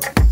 Thank you.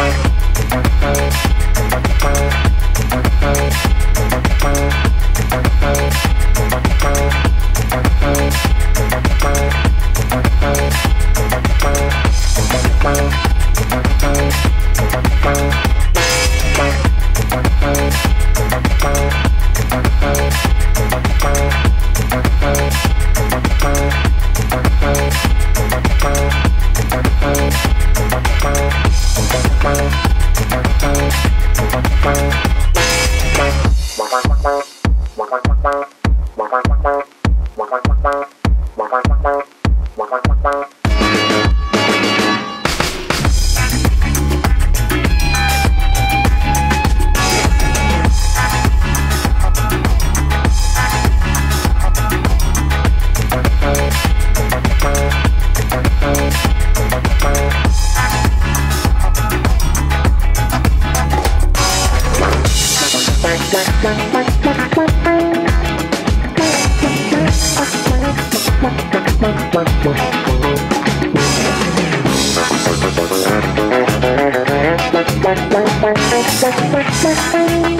Bye. Bye. Thank you.